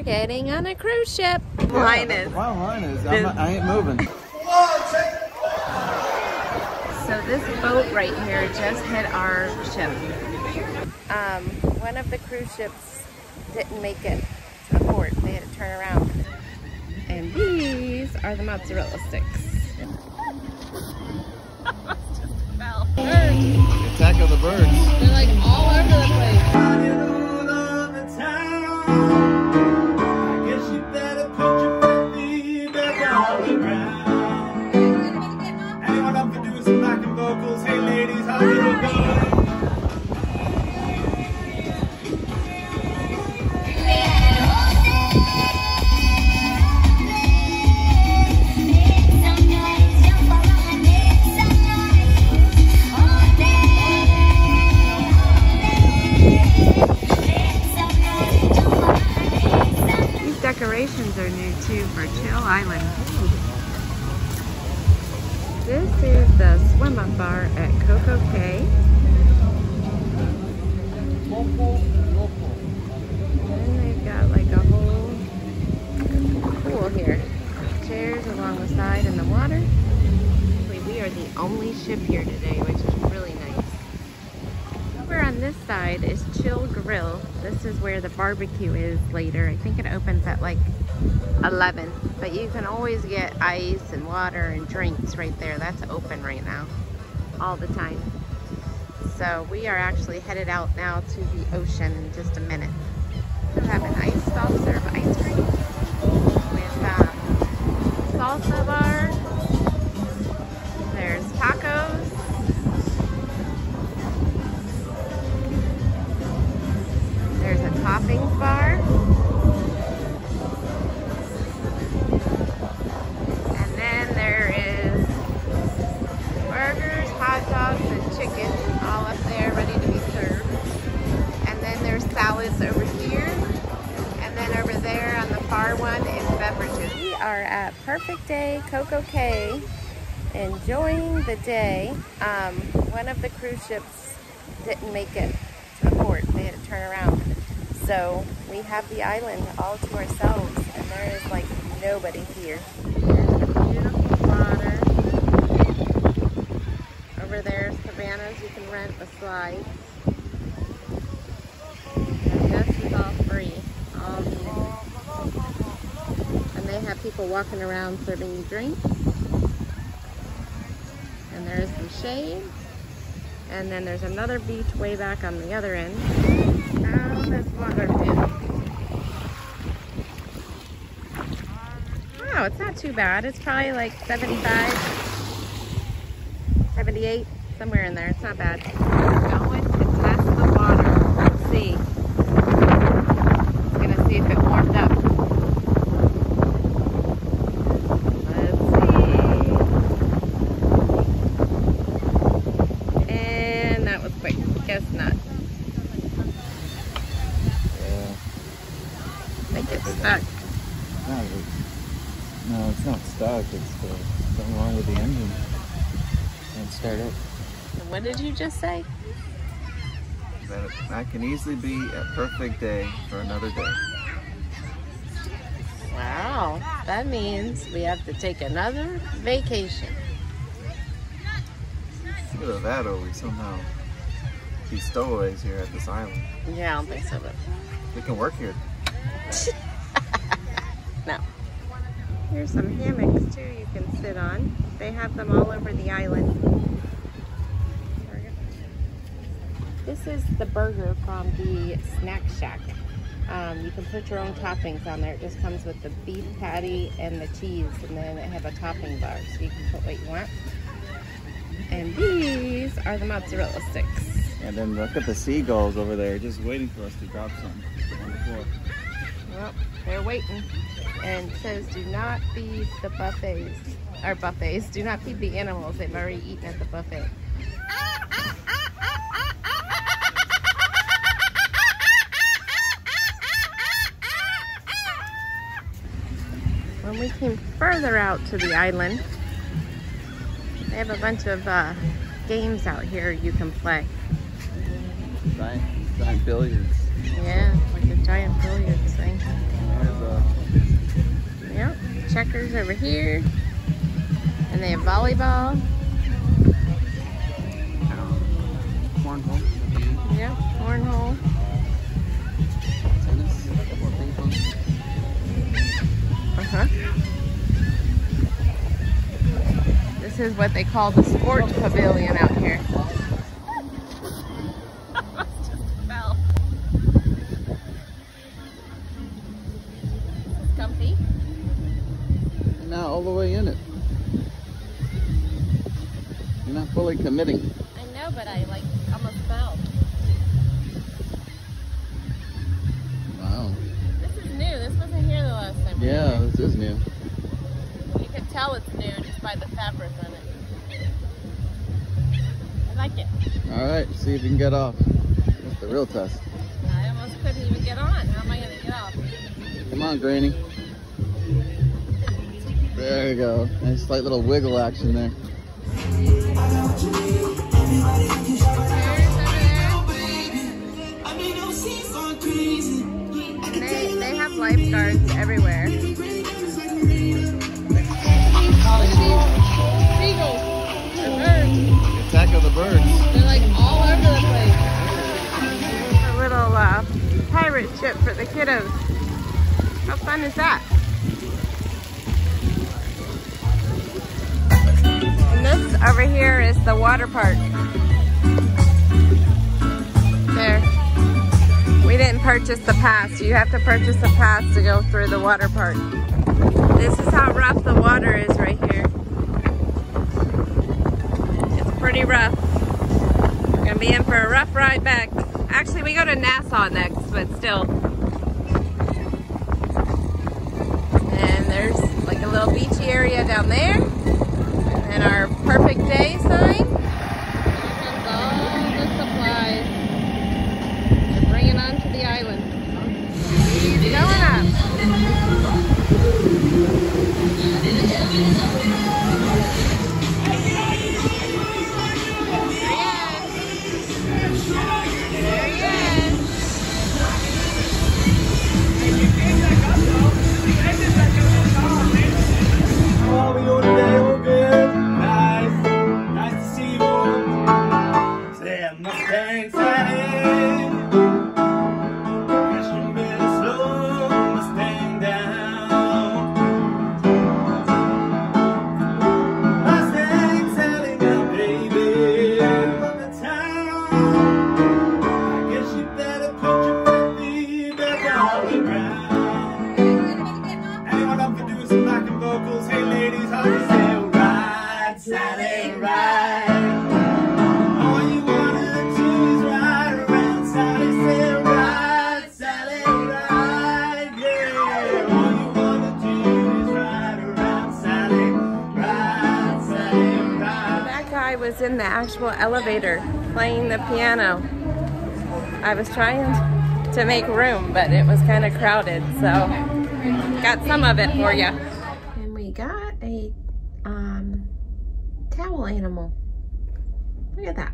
are getting on a cruise ship. Line is. My line is, I'm, I ain't moving. So this boat right here just hit our ship. Um, one of the cruise ships didn't make it to the port. They had to turn around. And these are the mozzarella sticks. Attack of the birds. They're like all over the place. This side is Chill Grill. This is where the barbecue is later. I think it opens at like 11. But you can always get ice and water and drinks right there. That's open right now. All the time. So we are actually headed out now to the ocean in just a minute. Are at Perfect Day CocoCay enjoying the day. Um, one of the cruise ships didn't make it to the port. They had to turn around. So we have the island all to ourselves and there is like nobody here. There's the beautiful water. Over there's cabanas you can rent the slides. And this is all free. All free. And they have people walking around serving you drinks. And there's some shade. And then there's another beach way back on the other end. Water. Wow, it's not too bad. It's probably like 75, 78, somewhere in there. It's not bad. We're going to test the water. Let's see. It's gonna see if it warmed up. Let's see. And that was quick. Guess not. Yeah. I think it's stuck. No, it's- no, it's not stuck. It's uh, something wrong with the engine. Can't start it. What did you just say? That, that can easily be a perfect day for another day. Wow, that means we have to take another vacation. Either that or we somehow be stowaways here at this island. Yeah, I don't think so, but We can work here. no. Here's some hammocks too you can sit on. They have them all over the island. This is the burger from the Snack Shack. Um, you can put your own toppings on there. It just comes with the beef patty and the cheese, and then it have a topping bar, so you can put what you want. And these are the mozzarella sticks. And then look at the seagulls over there just waiting for us to drop some on the floor. Well, they're waiting. And says do not feed the buffets, or buffets, do not feed the animals. They've already eaten at the buffet. When we came further out to the island, they have a bunch of uh, games out here you can play. Giant, giant billiards. Yeah, like a giant billiards thing. Yeah. checkers over here. And they have volleyball. Cornhole. Yep, cornhole. Tennis. Ping pong. Uh-huh. This is what they call the sports pavilion out here. Fully committing. I know, but I like almost fell. Wow. This is new. This wasn't here the last time. Yeah, this is new. You can tell it's new just by the fabric on it. I like it. All right, see if you can get off. That's the real test. I almost couldn't even get on. How am I going to get off? Come on, Granny. There you go. Nice slight little wiggle action there. They, they have lifeguards everywhere. Seagulls. The birds. Attack of the birds. They're like all over the place. A little uh, pirate ship for the kiddos. How fun is that? The water park. There. We didn't purchase the pass. You have to purchase a pass to go through the water park. This is how rough the water is right here. It's pretty rough. We're gonna be in for a rough ride back. Actually, we go to Nassau next, but still. And there's like a little beachy area down there. And our perfect day sign. Comes all the supplies. They're bringing onto the island. Going up. You wanna do is ride around, Sally, ride, Sally, ride. That guy was in the actual elevator playing the piano. I was trying to make room, but it was kind of crowded, so got some of it for you. And we got a um, towel animal. Look at that.